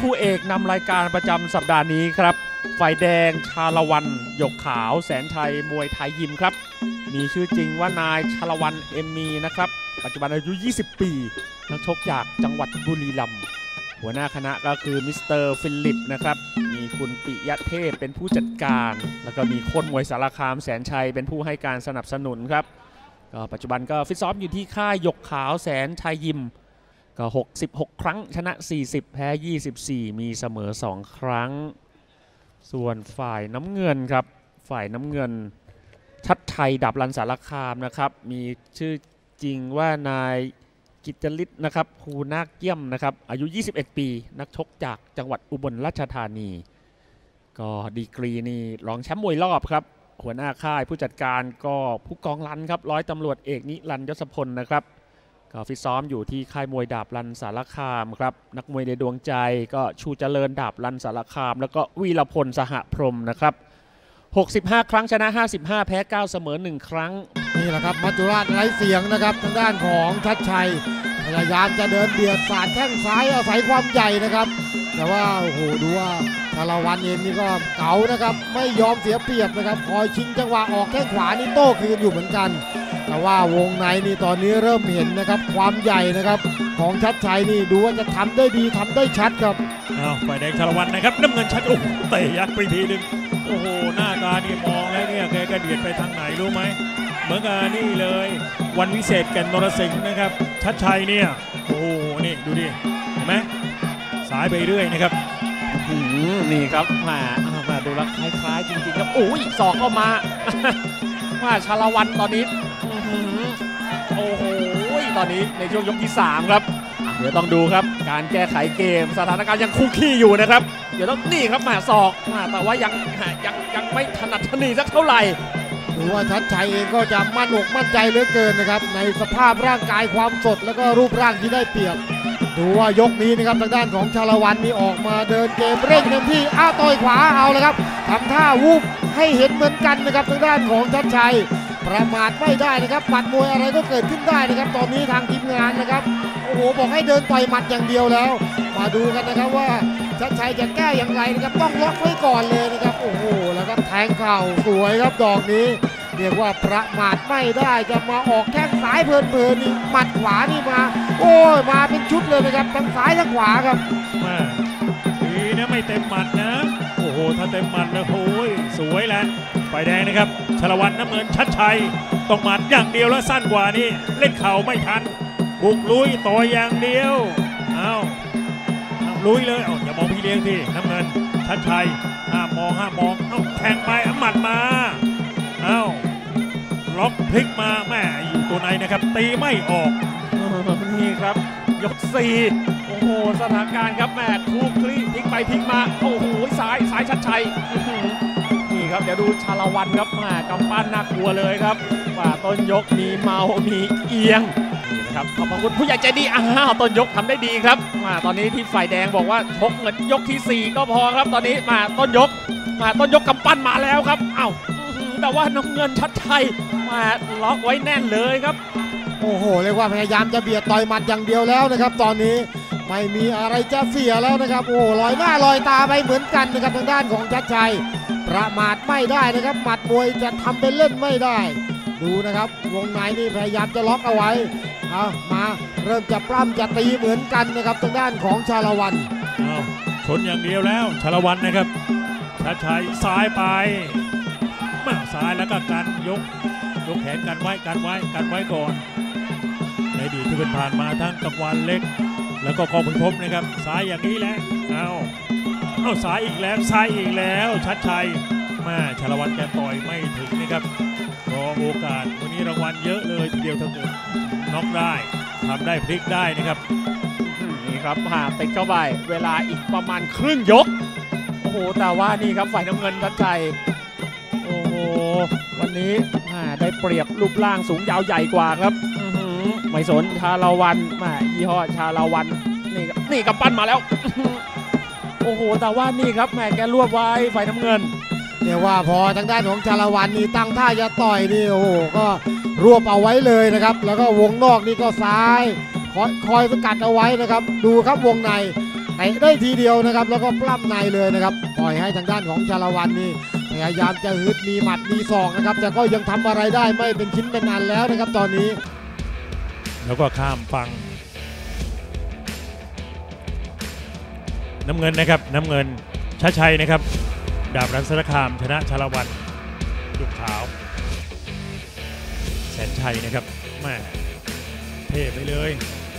คู่เอกนำรายการประจำสัปดาห์นี้ครับ ฝ่ายแดงชาละวันหยกขาวแสนชัยมวยไทยยิมครับ มีชื่อจริงว่านายชาละวันเอ็มมีนะครับ ปัจจุบันอายุ 20 ปีนักชกจากจังหวัดบุรีรัมย์หัวหน้าคณะก็คือมิสเตอร์ฟิลิปนะครับ มีคุณปิยะเทพเป็นผู้จัดการ แล้วก็มีโค้ชมวยสารคามแสนชัยเป็นผู้ให้การสนับสนุนครับก็ปัจจุบันก็ฟิตซ้อมอยู่ที่ค่ายหยกขาวแสนชัยยิม ก็ 66 ครั้งชนะ 40 แพ้ 24 มีเสมอ 2 ครั้ง ส่วนฝ่ายน้ำเงินครับ ฝ่ายน้ำเงิน ชัดไทยดับรันสารคามนะครับ มีชื่อจริงว่านายกิจลิศนะครับภูนาคเยี่ยมนะครับ อายุ 21 ปี นักชกจากจังหวัดอุบลราชธานี ก็ดีกรีนี่รองแชมป์มวยรอบครับ หัวหน้าค่ายผู้จัดการก็ผู้กองรันครับ ร้อยตำรวจเอกนิรันยศพลนะครับ ก็ฟิตซ้อมอยู่ที่ค่ายมวยดาบรันสารคามครับนักมวยในดวงใจก็ชูเจริญดาบรันสารคาม แล้วก็วีรพลสหพรมนะครับ 65 ครั้งชนะ 55 แพ้ 9 เสมอ 1 ครั้ง นี่แหละครับมัจจุราชไร้เสียงนะครับ ทางด้านของชัดชัยพยายามจะเดินเบียดสาดแข้งซ้ายอาศัยความใหญ่นะครับ แต่ว่าโอ้โหดูว่าชาลวันเองนี่ก็เก๋านะครับ ไม่ยอมเสียเปรียบนะครับคอยชิงจังหวะออกแข้งขวานี่โต้คืนอยู่เหมือนกัน แต่ว่าวงในนี่ตอนนี้เริ่มเห็นนะครับ ความใหญ่นะครับ ของชัดชัยนี่ดูว่าจะทำได้ดีทำได้ชัดครับอ้าวฝ่ายแดงชาละวันนะครับน้ำเงินชัดโอ้โหเตะยักษ์ไปทีหนึงโอ้โหหน้าตานี่มองแล้วเนี่ยแกกระเดียดไปทางไหนรู้ไหมเหมือนกับนี่เลย วันวิเศษแก่นนรสิงห์นะครับ ชัดชัยเนี่ยโอ้โหนี่ดูดิเห็นไหมสายไปเรื่อยนะครับหืมนี่ครับมาอ่ามาดูแล้วคล้ายๆจริงๆครับโอ้ยศอกเข้ามา ว่าชาละวันตอนนี้โอ้โหตอนนี้ในช่วงยกที่ 3 ครับ เดี๋ยวต้องดูครับ การแก้ไขเกมสถานการณ์ยังคุกคีอยู่นะครับ เดี๋ยวต้องนี่ครับมาศอกมาแต่ว่ายังยังยังไม่ถนัดถนีสักเท่าไหร่ดูว่าชัดชัยเองก็จะมั่นอกมั่นใจเหลือเกินนะครับ ในสภาพร่างกายความสดแล้วก็รูปร่างที่ได้เปรียบดูว่ายกนี้นะครับทางด้านของชาละวันนี่ออกมาเดินเกมเร่งเต็มที่อ้าต่อยขวาเอาเลยครับทำท่าวูบ ให้เห็นเหมือนกันนะครับทางด้านของชัดชัย ประมาทไม่ได้นะครับหมัดมวยอะไรก็เกิดขึ้นได้นะครับ ตอนนี้ทางทีมงานนะครับโอ้โหบอกให้เดินต่อยหมัดอย่างเดียวแล้ว มาดูกันนะครับว่าชัดชัยจะแก้อย่างไรนะครับต้องล็อกไว้ก่อนเลยนะครับโอ้โหแล้วก็แทงเข่าสวยครับดอกนี้ เรียกว่าประมาทไม่ได้จะมาออกแข้งซ้ายเพลินๆนี่หมัดขวานี่มา โอ้ยมาเป็นชุดเลยนะครับทั้งซ้ายทั้งขวาครับแม่ดีนะไม่เต็มหมัดนะ หถ้าเต็มหมัดแล้วโอ้ยสวยแหละฝ่ายแดงนะครับชลวันน้ำเงินชัดชัยต้องหมัดอย่างเดียวแล้วสั้นกว่านี่เล่นเข่าไม่ทันบุกลุยต่อยอย่างเดียวเอาเอาลุยเลยเอาอย่ามองพี่เลี้ยงที่น้ำเงินชัดชัยห้ามมองห้ามมองเอาแทงไปเอาหมัดมาเอาล็อกพลิกมาแม่อยู่ตัวในนะครับตีไม่ออกนี่ครับยก4โอ้โหสถานการณ์ครับแม่คู ไปพิกมา โอ้โหซ้ายซ้ายชัดชัยนี่ครับเดี๋ยวดูชาละวันครับแม่กำปั้นน่ากลัวเลยครับว่าต้นยกมีเมา มีเอียงนี่นะครับขอบคุณผู้ใหญ่ใจดีอ้าวต้นยกทำได้ดีครับมาตอนนี้ที่ฝ่ายแดงบอกว่าชกเหมือนยกทีสี่ 4 ก็พอครับตอนนี้มาต้นยก มาต้นยกกำปั้นมาแล้วครับอ้าวแต่ว่าน้ำเงินชัดชัยมาล็อกไว้แน่นเลยครับ โอ้โหเรียกว่าพยายามจะเบียดต่อยหมัดอย่างเดียวแล้วนะครับ ตอนนี้ ไม่มีอะไรจะเสียแล้วนะครับ โอ้ลอยหน้าลอยตาไปเหมือนกันนะครับทางด้านของชัดชัย ประมาทไม่ได้นะครับ หมัดมวยจะทำเป็นเล่นไม่ได้ ดูนะครับ วงในนี่พยายามจะล็อกเอาไว้เอามาเริ่มจะปล้ำจะตีเหมือนกันนะครับทางด้านของชาละวันอ้าชนอย่างเดียวแล้วชาละวันนะครับชัดชัยซ้ายไปมาซ้ายแล้วก็กันยกยกแขนกันไว้กันไว้กันไว้ก่อนในดีที่เป็นผ่านมาทั้งกังวันเล็ก แล้วก็กองพึงพบนะครับซ้ายอย่างนี้แหละเอาเอาซ้ายอีกแล้วซ้ายอีกแล้ว ชัดชัยมาชาละวันแกต่อยไม่ถึงนะครับรอโอกาสวันนี้รางวัลเยอะเลยทีเดียวถ้าเกิดน็อกได้ทำได้พลิกได้นะครับนี่ครับหาติดเข้าไปเวลาอีกประมาณครึ่งยกโอ้โหแต่ว่านี่ครับฝ่ายน้ำเงินทัดใจโอ้โหวันนี้อ่ได้เปรียบรูปร่างสูงยาวใหญ่กว่าครับ ไม่สนชาลาวันมายี่ห้อชาลาวันนี่ครับนี่กำปั้นมาแล้ว โอ้โห แต่ว่านี่ครับแม่แกรวบไว้ฝ่ายน้ำเงินเรียกว่าพอทางด้านของชาละวันนี่ตั้งท่าจะต่อยนี่โอ้โหก็รวบเอาไว้เลยนะครับ แล้วก็วงนอกนี่ก็ซ้ายคอยคอยสกัดเอาไว้นะครับ ดูครับวงในเตะได้ทีเดียวนะครับ แล้วก็ปล้ำในเลยนะครับปล่อยให้ทางด้านของชาละวันนี่พยายามจะฮึดมีหมัดมีศอกนะครับ แต่ก็ยังทำอะไรได้ไม่เป็นชิ้นเป็นอันแล้วนะครับ ตอนนี้ แล้วก็ข้ามฟังน้ำเงินนะครับน้ำเงินชาชัยนะครับ ดาบรันสรคามชนะชาละวันยุกขาว แสนชัยนะครับแม่เท่ไปเลย